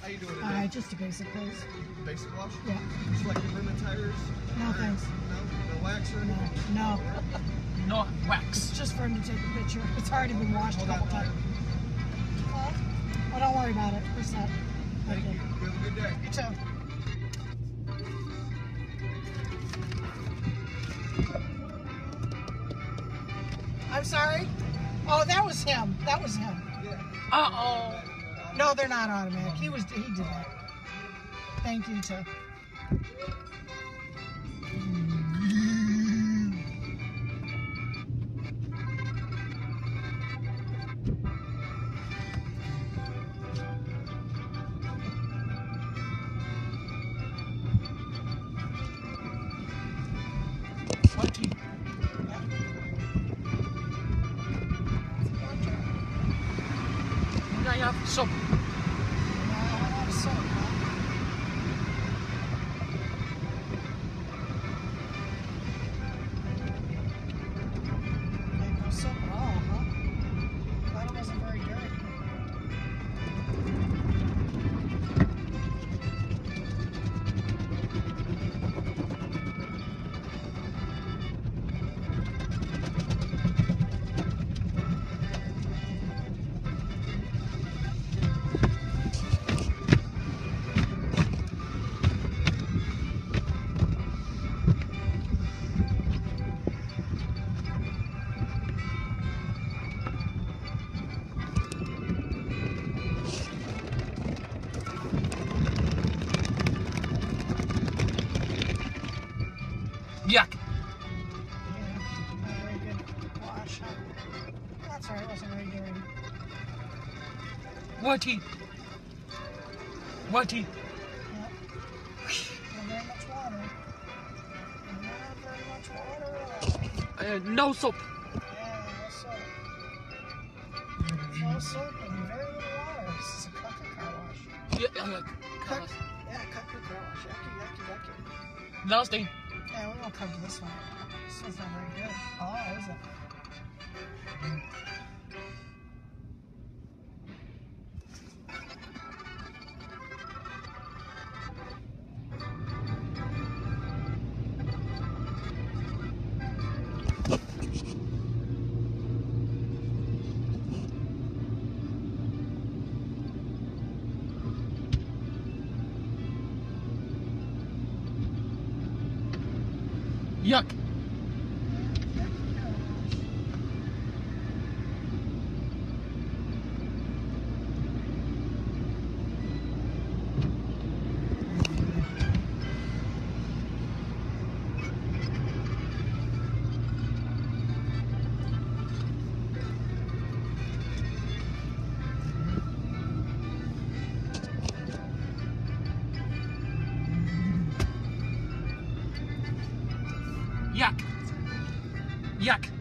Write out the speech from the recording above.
How you doing? Uh, just a basic place. Basic wash? Yeah. Just like your rim tires? No, thanks. No? No wax or anything? No. No, wax. It's just for him to take a picture. It's already been washed Hold a couple times. Well, oh, don't worry about it. We're set. Thank okay. you. You have a good day. You too. I'm sorry? Oh, that was him. That was him. Yeah. Uh oh. No, they're not automatic. He was. He did that. Thank you too. Twenty. Have some? Yuck. That's right. It wasn't very dirty. Whitey. Whitey. Yep. Not very much water. Not very much water. Uh, no soap. Yeah, no soap. No soap and very little water. This is a cuckoo car wash. Yeah, uh, Cuck. Yeah, cuckoo car wash. Yucky, yucky, yucky. nasty. Yeah, we won't come to this one. This one's not very good. Oh, is it? Yuck. Yuck. Yuck.